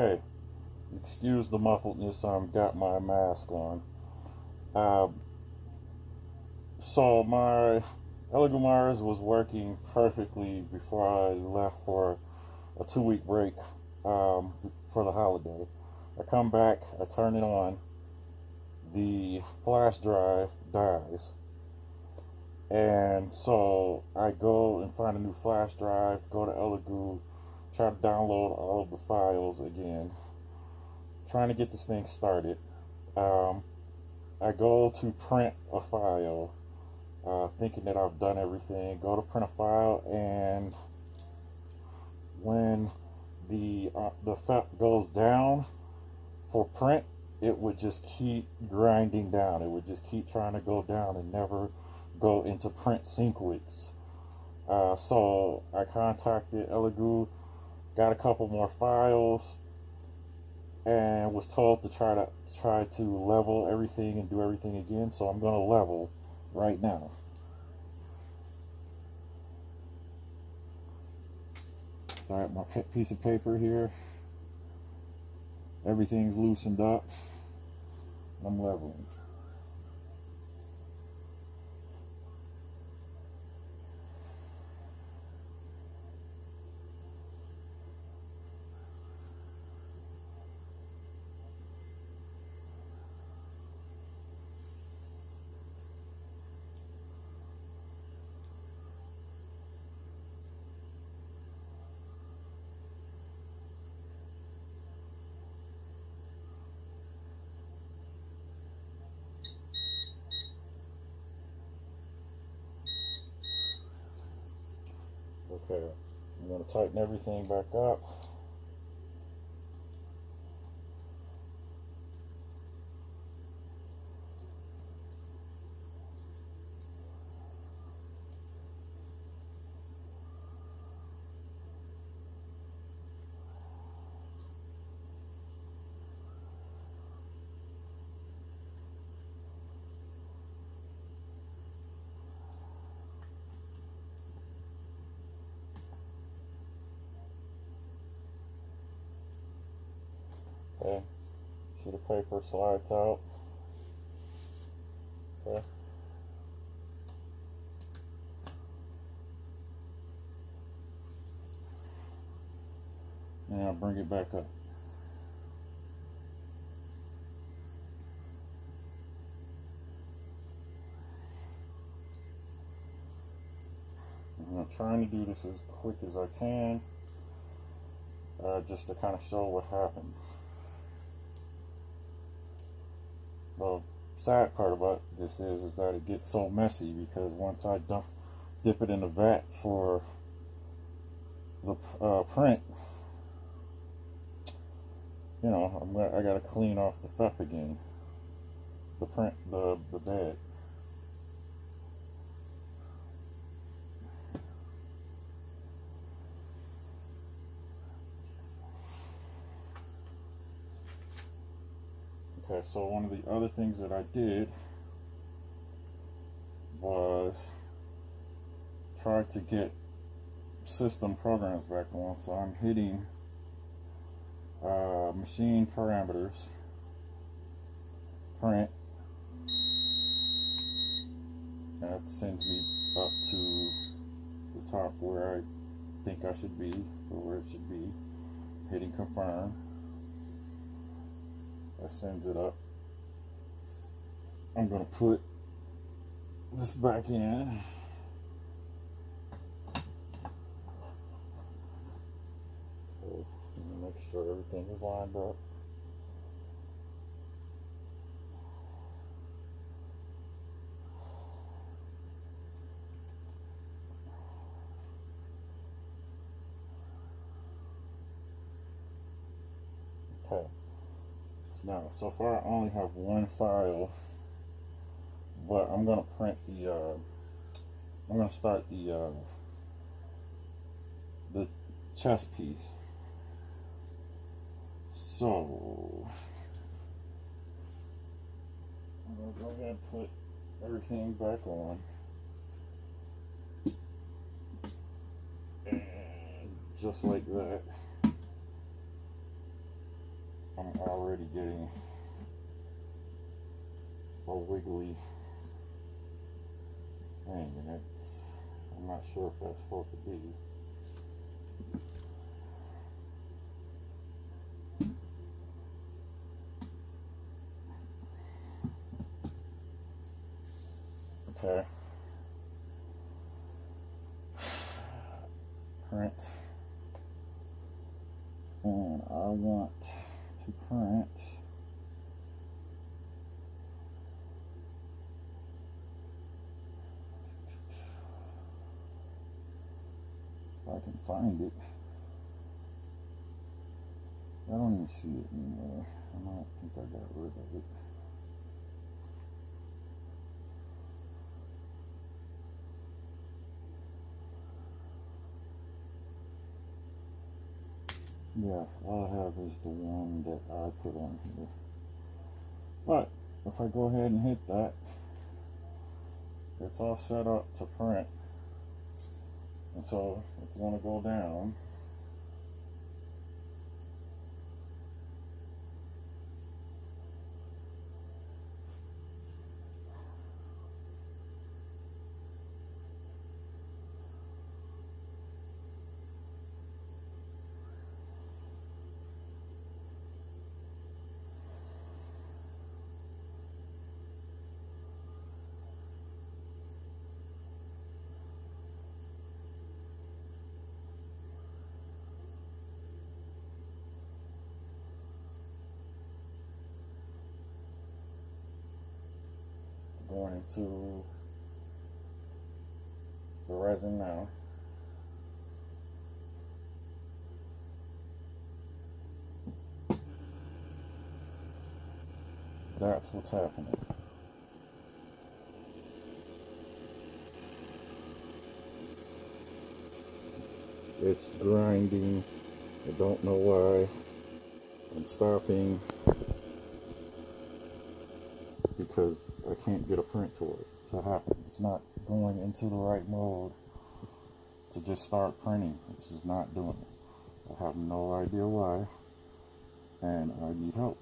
Okay, excuse the muffledness. I've got my mask on. Um, so my Elegoo Mars was working perfectly before I left for a two-week break um, for the holiday. I come back, I turn it on, the flash drive dies. And so I go and find a new flash drive, go to Elegoo, try to download all of the files again, trying to get this thing started. Um, I go to print a file, uh, thinking that I've done everything. Go to print a file, and when the uh, the FEP goes down for print, it would just keep grinding down. It would just keep trying to go down and never go into print sequence. Uh, so I contacted Elegoo, got a couple more files, and was told to try to try to level everything and do everything again. So I'm to level right now. All right, my piece of paper here. Everything's loosened up. I'm leveling. Okay, I'm going to tighten everything back up. Okay, sheet of paper slides out. Okay. I'll bring it back up. I'm trying to do this as quick as I can, uh, just to kind of show what happens. The sad part about this is is that it gets so messy because once I dump, dip it in the vat for the uh, print, you know, I'm gonna, I gotta clean off the FEP again, the print, the the bed. So one of the other things that I did was try to get system programs back on. So I'm hitting uh, machine parameters, print, and that sends me up to the top where I think I should be, or where it should be, hitting confirm. That sends it up. I'm going to put this back in. make sure everything is lined up. Okay. Now, so far I only have one file, but I'm to print the, uh, I'm to start the, uh, the chest piece. So, I'm to go ahead and put everything back on. And just like that. I'm already getting a wiggly thing, and I'm not sure if that's supposed to be. Okay. Print. And I want to print if I can find it. I don't even see it anymore. I don't think I got rid of it. Yeah, all I have is the one that I put on here. But if I go ahead and hit that, it's all set up to print. And so it's going to go down. Going into the resin now. That's what's happening. It's grinding. I don't know why. I'm stopping because I can't get a print to it to happen. It's not going into the right mode to just start printing. It's just not doing it. I have no idea why, and I need help.